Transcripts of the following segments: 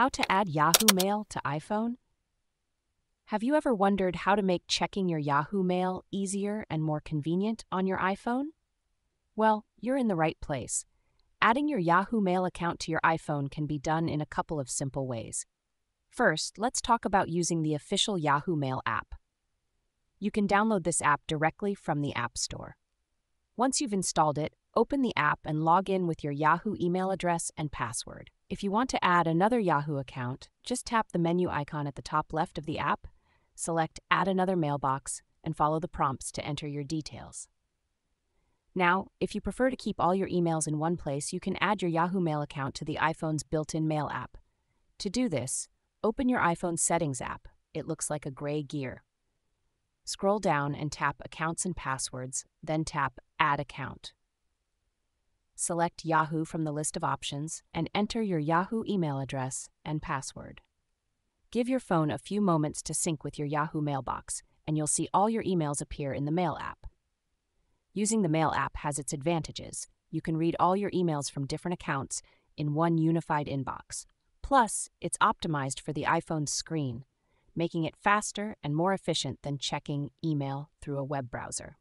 How to add Yahoo Mail to iPhone? Have you ever wondered how to make checking your Yahoo Mail easier and more convenient on your iPhone? Well, you're in the right place. Adding your Yahoo Mail account to your iPhone can be done in a couple of simple ways. First, let's talk about using the official Yahoo Mail app. You can download this app directly from the App Store. Once you've installed it, open the app and log in with your Yahoo email address and password. If you want to add another Yahoo account, just tap the menu icon at the top left of the app, select Add another mailbox, and follow the prompts to enter your details. Now, if you prefer to keep all your emails in one place, you can add your Yahoo Mail account to the iPhone's built in Mail app. To do this, open your iPhone Settings app. It looks like a gray gear. Scroll down and tap Accounts and Passwords, then tap Add Account. Select Yahoo from the list of options and enter your Yahoo email address and password. Give your phone a few moments to sync with your Yahoo mailbox, and you'll see all your emails appear in the Mail app. Using the Mail app has its advantages. You can read all your emails from different accounts in one unified inbox. Plus, it's optimized for the iPhone's screen, making it faster and more efficient than checking email through a web browser.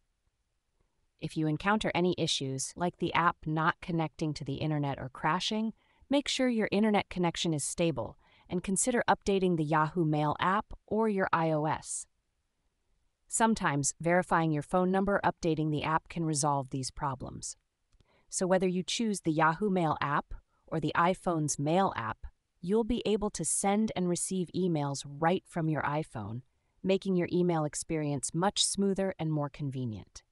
If you encounter any issues, like the app not connecting to the internet or crashing, make sure your internet connection is stable and consider updating the Yahoo Mail app or your iOS. Sometimes verifying your phone number updating the app can resolve these problems. So, whether you choose the Yahoo Mail app or the iPhone's Mail app, you'll be able to send and receive emails right from your iPhone, making your email experience much smoother and more convenient.